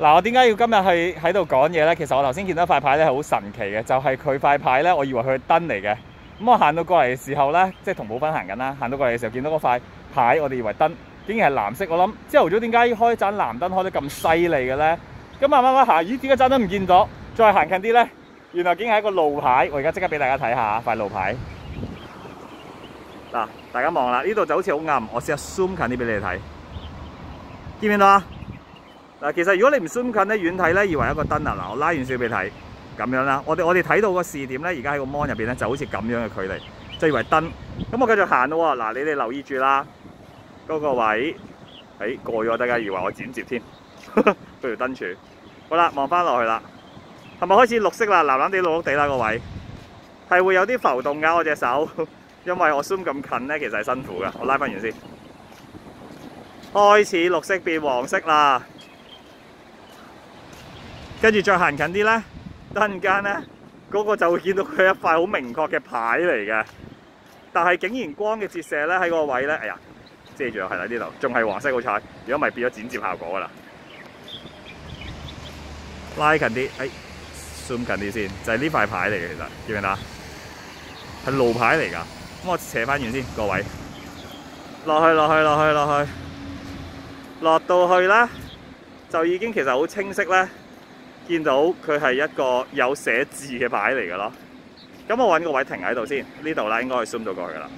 嗱，我點解要今日去喺度講嘢咧？其實我頭先見到塊牌咧係好神奇嘅，就係佢塊牌咧，我以為佢係燈嚟嘅。咁我行到過嚟嘅時候咧，即係同寶芬行緊啦，行到過嚟嘅時候見到嗰塊牌，我哋以為燈，竟然係藍色。我諗朝頭早點解開盞藍燈開得咁犀利嘅咧？咁慢慢慢行，咦？點解盞燈唔見咗？再行近啲咧，原來竟然係一個路牌。我而家即刻俾大家睇下塊路牌。嗱，大家望啦，呢度就好似好暗，我試下 zoom 近啲俾你哋睇，見唔見到啊？嗱，其實如果你唔 zoom 近咧，遠睇咧，以為一個燈啊！嗱，我拉遠少少俾你睇，咁樣啦。我哋我哋睇到個視點咧，而家喺個 mon 入邊咧，就好似咁樣嘅距離，就以為燈。咁我繼續行咯喎，嗱，你哋留意住啦，嗰、那個位，誒、哎、過咗，大家以為我剪接添，嗰條燈柱。好啦，望翻落去啦，係咪開始綠色啦？藍藍地綠綠地啦個位，係會有啲浮動㗎，我隻手，因為我 zoom 咁近咧，其實係辛苦㗎。我拉翻完先，開始綠色變黃色啦。跟住再行近啲咧，突然間咧，嗰個就會見到佢一塊好明確嘅牌嚟嘅。但係竟然光嘅折射咧喺個位咧，哎呀，遮住係啦呢度，仲係黃色好彩。如果唔係變咗剪接效果噶啦。拉近啲，哎，zoom 近啲先，就係呢塊牌嚟嘅，其實見唔見啊？係路牌嚟㗎。咁我斜翻遠先各位，落去落去落去落去，落到去咧，就已經其實好清晰咧。見到佢係一個有寫字嘅牌嚟嘅咯，咁我揾個位停喺度先，呢度啦應該可以 zoom 到過去噶啦。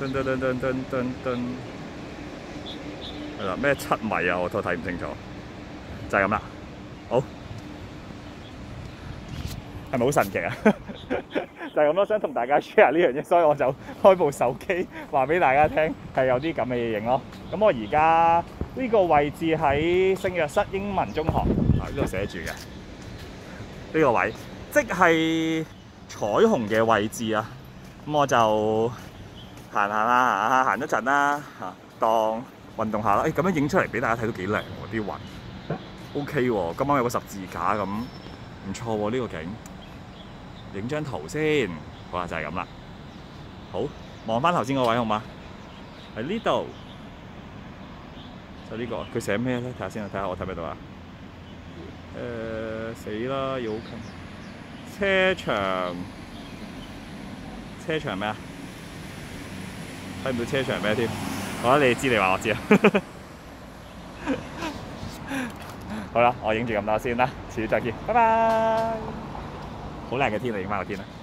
噔噔噔噔噔噔噔，係啦，咩七米啊？我都睇唔清楚，就係咁啦。好，係咪好神奇啊？就係咁咯，想同大家 share 呢樣嘢，所以我就開部手機話俾大家聽，係有啲咁嘅嘢影咯。咁我而家。呢個位置喺聖約瑟英文中學，啊呢度寫住嘅呢個位，即係彩虹嘅位置啊！咁我就行行啦，行一陣啦，嚇當運動下啦。誒咁樣影出嚟俾大家睇都幾靚喎，啲雲 OK 喎，今晚有個十字架咁，唔錯喎呢個景。影張圖先，好啦就係咁啦。好，望翻頭先個位好嗎？喺呢度。就呢個，佢寫咩咧？睇下先啊，睇下我睇唔睇到啊？誒死啦，要好近。車場，車場咩啊？睇唔到車場咩添？我覺得你知，你話我知啊。好啦，我影住咁多先啦，遲啲再見，拜拜。好靚嘅天啊，影翻個天啦〜